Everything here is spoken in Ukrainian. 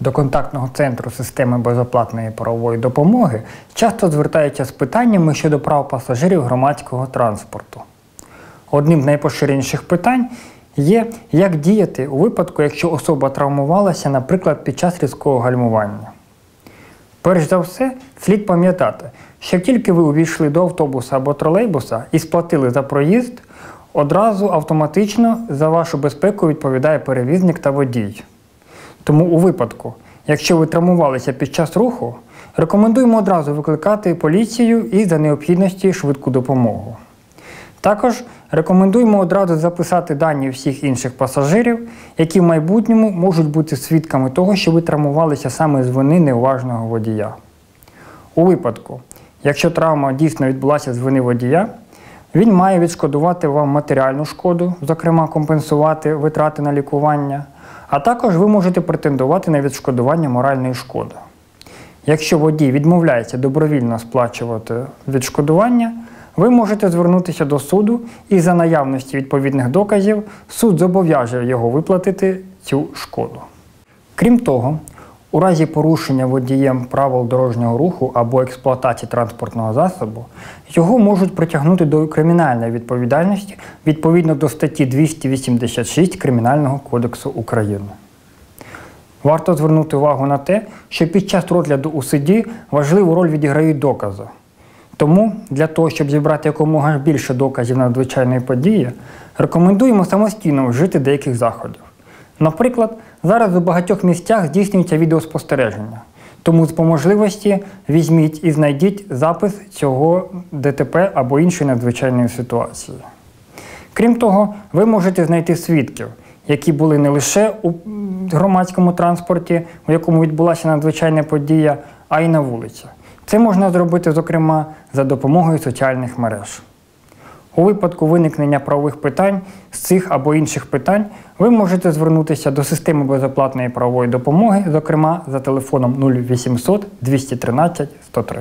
до контактного центру системи безоплатної правової допомоги часто звертаються з питаннями щодо прав пасажирів громадського транспорту. Одним з найпоширеніших питань є, як діяти у випадку, якщо особа травмувалася, наприклад, під час різкого гальмування. Перш за все, слід пам'ятати, що тільки ви увійшли до автобуса або тролейбуса і сплатили за проїзд, одразу автоматично за вашу безпеку відповідає перевізник та водій. Тому у випадку, якщо ви травмувалися під час руху, рекомендуємо одразу викликати поліцію і за необхідності швидку допомогу. Також рекомендуємо одразу записати дані всіх інших пасажирів, які в майбутньому можуть бути свідками того, що ви травмувалися саме з вини неуважного водія. У випадку, якщо травма дійсно відбулася з вини водія, він має відшкодувати вам матеріальну шкоду, зокрема компенсувати витрати на лікування, а також ви можете претендувати на відшкодування моральної шкоди. Якщо водій відмовляється добровільно сплачувати відшкодування, ви можете звернутися до суду і за наявності відповідних доказів суд зобов'яже його виплатити цю шкоду. Крім того, у разі порушення водієм правил дорожнього руху або експлуатації транспортного засобу, його можуть притягнути до кримінальної відповідальності відповідно до статті 286 Кримінального кодексу України. Варто звернути увагу на те, що під час розгляду у суді важливу роль відіграють докази. Тому для того, щоб зібрати якомога більше доказів надзвичайної події, рекомендуємо самостійно вжити деяких заходів. Наприклад, зараз у багатьох місцях здійснюється відеоспостереження. Тому з по можливості візьміть і знайдіть запис цього ДТП або іншої надзвичайної ситуації. Крім того, ви можете знайти свідків, які були не лише у громадському транспорті, у якому відбулася надзвичайна подія, а й на вулиці. Це можна зробити, зокрема, за допомогою соціальних мереж. У випадку виникнення правових питань з цих або інших питань ви можете звернутися до системи безоплатної правової допомоги, зокрема за телефоном 0800 213 103.